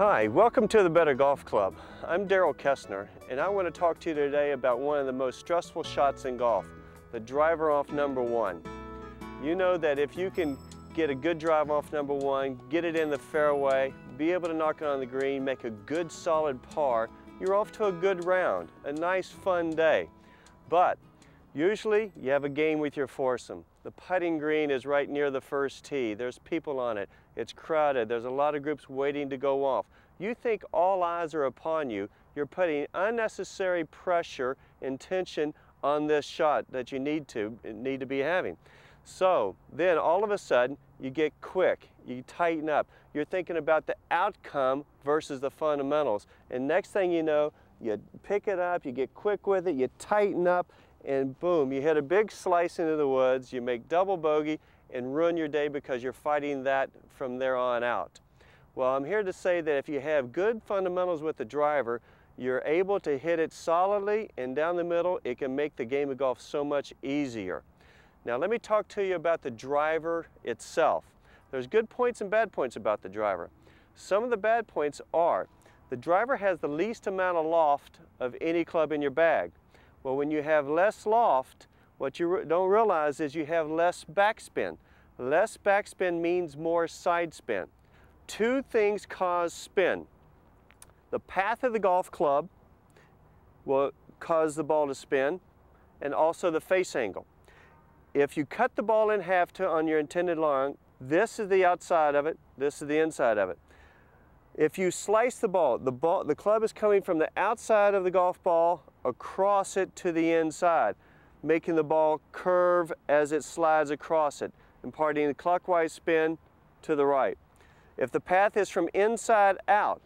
Hi, welcome to the Better Golf Club. I'm Darrell Kestner, and I want to talk to you today about one of the most stressful shots in golf, the driver off number one. You know that if you can get a good drive off number one, get it in the fairway, be able to knock it on the green, make a good solid par, you're off to a good round, a nice fun day. But usually you have a game with your foursome. The putting green is right near the first tee. There's people on it. It's crowded. There's a lot of groups waiting to go off. You think all eyes are upon you. You're putting unnecessary pressure and tension on this shot that you need to need to be having. So then all of a sudden you get quick, you tighten up. You're thinking about the outcome versus the fundamentals. And next thing you know, you pick it up, you get quick with it, you tighten up, and boom, you hit a big slice into the woods, you make double bogey and ruin your day because you're fighting that from there on out. Well, I'm here to say that if you have good fundamentals with the driver, you're able to hit it solidly and down the middle, it can make the game of golf so much easier. Now let me talk to you about the driver itself. There's good points and bad points about the driver. Some of the bad points are the driver has the least amount of loft of any club in your bag. Well, when you have less loft, what you don't realize is you have less backspin. Less backspin means more side spin. Two things cause spin. The path of the golf club will cause the ball to spin, and also the face angle. If you cut the ball in half to on your intended line, this is the outside of it, this is the inside of it. If you slice the ball, the ball, the club is coming from the outside of the golf ball across it to the inside, making the ball curve as it slides across it, imparting the clockwise spin to the right. If the path is from inside out,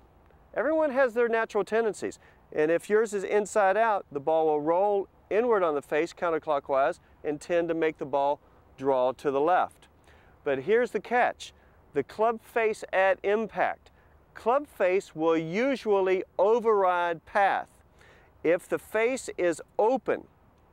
everyone has their natural tendencies. And if yours is inside out, the ball will roll inward on the face counterclockwise and tend to make the ball draw to the left. But here's the catch. The club face at impact. Club face will usually override path. If the face is open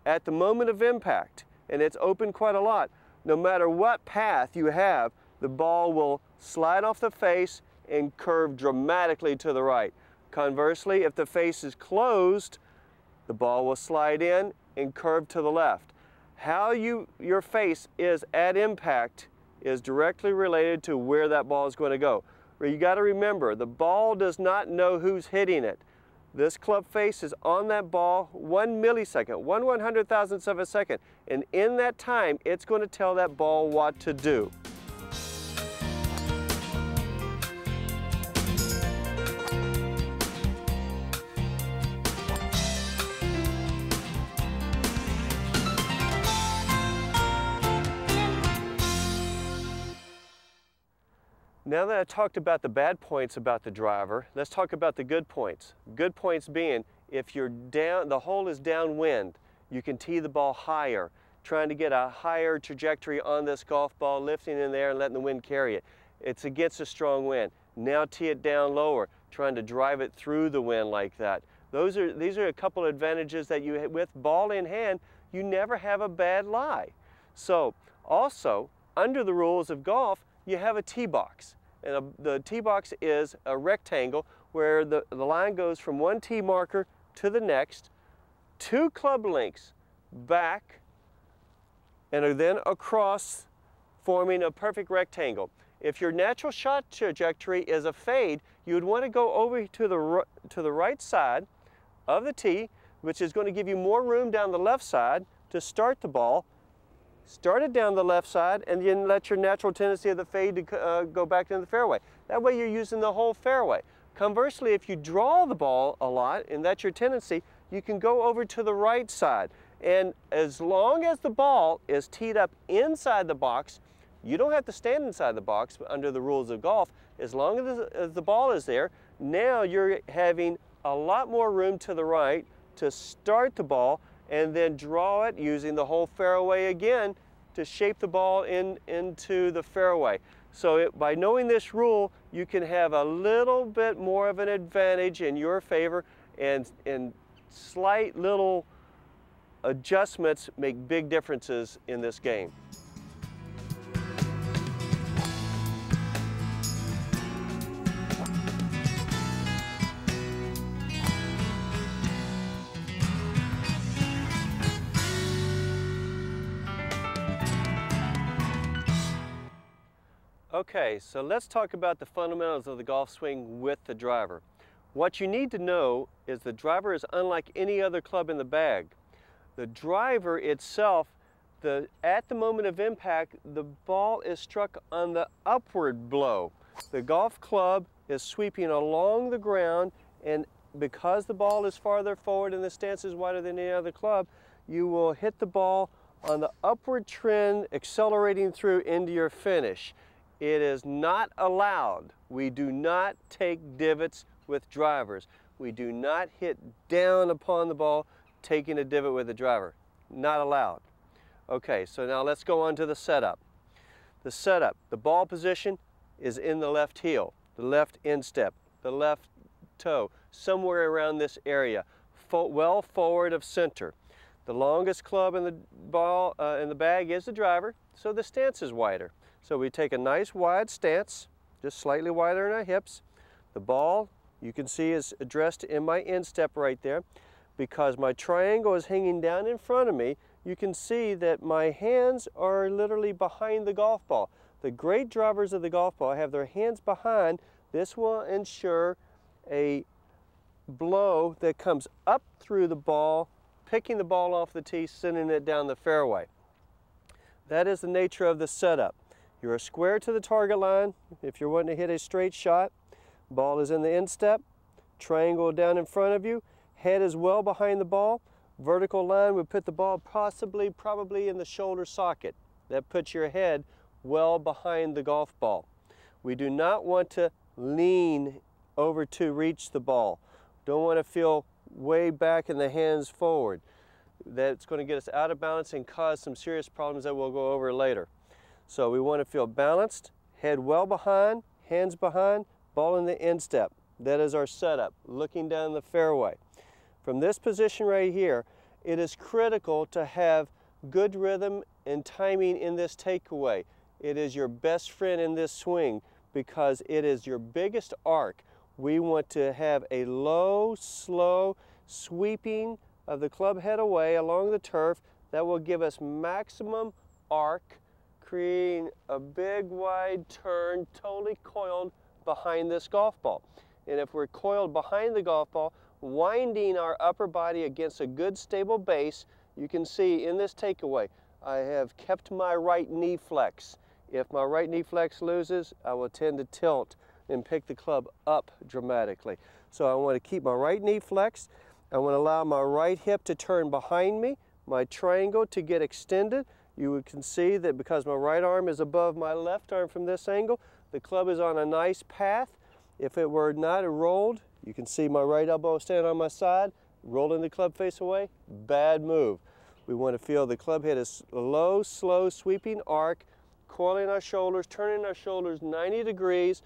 at the moment of impact, and it's open quite a lot, no matter what path you have, the ball will slide off the face and curve dramatically to the right. Conversely, if the face is closed, the ball will slide in and curve to the left. How you, your face is at impact is directly related to where that ball is going to go. You got to remember, the ball does not know who's hitting it. This club face is on that ball one millisecond, one one hundred thousandth of a second. And in that time, it's going to tell that ball what to do. Now that I talked about the bad points about the driver, let's talk about the good points. Good points being, if you're down, the hole is downwind, you can tee the ball higher, trying to get a higher trajectory on this golf ball, lifting in there and letting the wind carry it. It's against a strong wind. Now tee it down lower, trying to drive it through the wind like that. Those are, these are a couple advantages that you, with ball in hand, you never have a bad lie. So also, under the rules of golf, you have a tee box. And a, the tee box is a rectangle where the, the line goes from one tee marker to the next, two club links back, and then across, forming a perfect rectangle. If your natural shot trajectory is a fade, you would want to go over to the, to the right side of the tee, which is going to give you more room down the left side to start the ball, Start it down the left side and then let your natural tendency of the fade to uh, go back into the fairway. That way you're using the whole fairway. Conversely, if you draw the ball a lot, and that's your tendency, you can go over to the right side. And as long as the ball is teed up inside the box, you don't have to stand inside the box But under the rules of golf. As long as, as the ball is there, now you're having a lot more room to the right to start the ball and then draw it using the whole fairway again to shape the ball in, into the fairway. So it, by knowing this rule, you can have a little bit more of an advantage in your favor and, and slight little adjustments make big differences in this game. Okay, so let's talk about the fundamentals of the golf swing with the driver. What you need to know is the driver is unlike any other club in the bag. The driver itself, the, at the moment of impact, the ball is struck on the upward blow. The golf club is sweeping along the ground and because the ball is farther forward and the stance is wider than any other club, you will hit the ball on the upward trend accelerating through into your finish. It is not allowed. We do not take divots with drivers. We do not hit down upon the ball taking a divot with the driver. Not allowed. Okay, so now let's go on to the setup. The setup, the ball position is in the left heel, the left instep, the left toe, somewhere around this area, well forward of center. The longest club in the ball uh, in the bag is the driver, so the stance is wider. So we take a nice wide stance, just slightly wider in our hips. The ball, you can see, is addressed in my instep right there. Because my triangle is hanging down in front of me, you can see that my hands are literally behind the golf ball. The great drivers of the golf ball have their hands behind. This will ensure a blow that comes up through the ball, picking the ball off the tee, sending it down the fairway. That is the nature of the setup. You're square to the target line if you're wanting to hit a straight shot. Ball is in the instep, triangle down in front of you, head is well behind the ball. Vertical line would put the ball possibly, probably in the shoulder socket. That puts your head well behind the golf ball. We do not want to lean over to reach the ball. Don't want to feel way back in the hands forward. That's going to get us out of balance and cause some serious problems that we'll go over later. So we want to feel balanced, head well behind, hands behind, ball in the instep. That is our setup, looking down the fairway. From this position right here, it is critical to have good rhythm and timing in this takeaway. It is your best friend in this swing because it is your biggest arc. We want to have a low, slow sweeping of the club head away along the turf that will give us maximum arc creating a big wide turn, totally coiled behind this golf ball. And if we're coiled behind the golf ball, winding our upper body against a good stable base, you can see in this takeaway, I have kept my right knee flex. If my right knee flex loses, I will tend to tilt and pick the club up dramatically. So I want to keep my right knee flexed. I want to allow my right hip to turn behind me, my triangle to get extended, you can see that because my right arm is above my left arm from this angle, the club is on a nice path. If it were not rolled, you can see my right elbow standing on my side, rolling the club face away, bad move. We want to feel the club head is low, slow, sweeping arc, coiling our shoulders, turning our shoulders 90 degrees,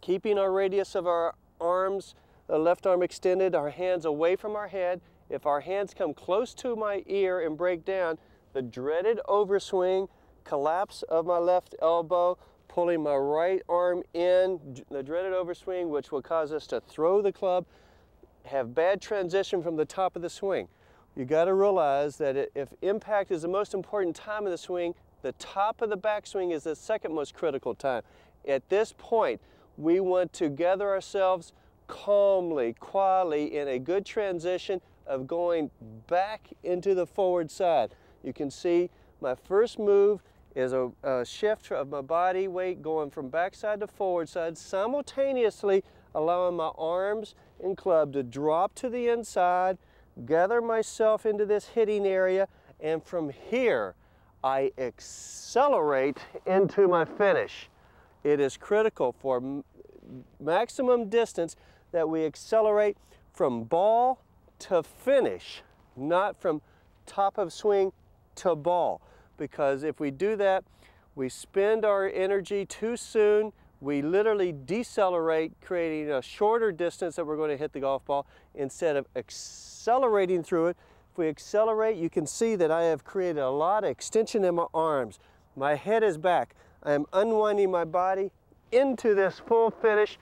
keeping our radius of our arms, the left arm extended, our hands away from our head. If our hands come close to my ear and break down, the dreaded overswing, collapse of my left elbow, pulling my right arm in, the dreaded overswing, which will cause us to throw the club, have bad transition from the top of the swing. You got to realize that if impact is the most important time of the swing, the top of the backswing is the second most critical time. At this point, we want to gather ourselves calmly, quietly in a good transition of going back into the forward side. You can see my first move is a, a shift of my body weight going from backside to forward side, simultaneously allowing my arms and club to drop to the inside, gather myself into this hitting area, and from here, I accelerate into my finish. It is critical for maximum distance that we accelerate from ball to finish, not from top of swing to ball because if we do that, we spend our energy too soon, we literally decelerate, creating a shorter distance that we're going to hit the golf ball instead of accelerating through it. If we accelerate, you can see that I have created a lot of extension in my arms. My head is back. I am unwinding my body into this full finish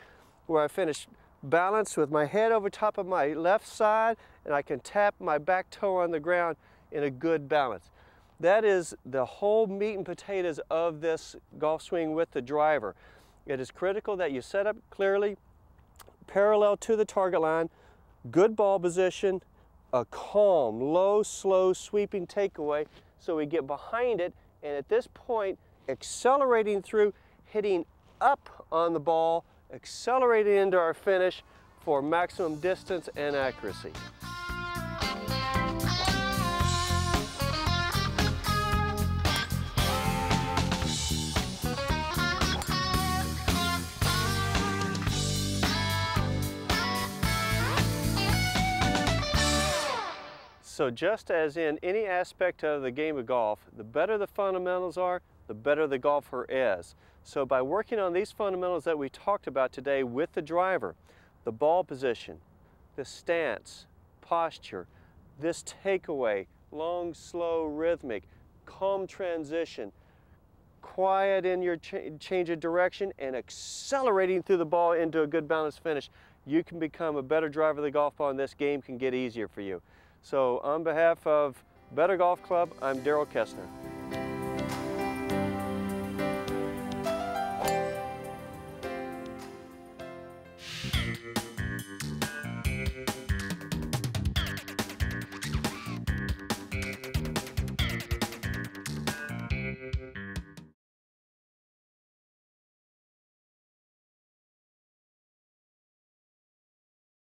where I finish balanced with my head over top of my left side and I can tap my back toe on the ground in a good balance. That is the whole meat and potatoes of this golf swing with the driver. It is critical that you set up clearly, parallel to the target line, good ball position, a calm, low, slow, sweeping takeaway so we get behind it and at this point accelerating through, hitting up on the ball, accelerating into our finish for maximum distance and accuracy. So just as in any aspect of the game of golf, the better the fundamentals are, the better the golfer is. So by working on these fundamentals that we talked about today with the driver, the ball position, the stance, posture, this takeaway, long, slow, rhythmic, calm transition, quiet in your ch change of direction, and accelerating through the ball into a good balanced finish, you can become a better driver of the golf ball and this game can get easier for you. So on behalf of Better Golf Club, I'm Darrell Kestner.